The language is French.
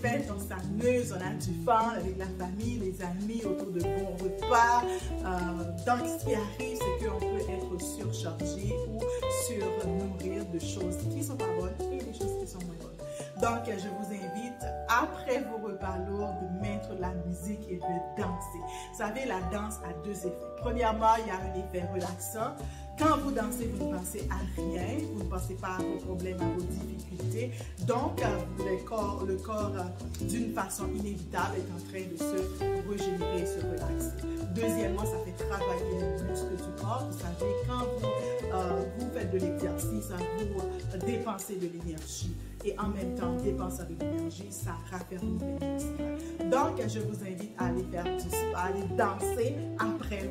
fêtes, on s'amuse, on a du fun avec la famille, les amis, autour de bons repas. Donc, ce qui arrive, c'est qu'on peut être surchargé ou surnourrir de choses qui sont pas bonnes et des choses qui sont moins bonnes. Donc, je vous invite, après vos repas lourds, de mettre la musique et de danser. Vous savez, la danse a deux effets. Premièrement, il y a un effet relaxant. Quand vous dansez, vous ne pensez à rien, vous ne pensez pas à vos problèmes, à vos difficultés. Donc, le corps, le corps d'une façon inévitable, est en train de se régénérer et se relaxer. Deuxièmement, ça fait travailler les muscles du corps. Vous savez, quand vous, euh, faites de l'exercice, vous dépensez de l'énergie et en même temps dépenser de l'énergie, ça raffermit les muscles. Donc, je vous invite à aller faire du sport, à aller danser après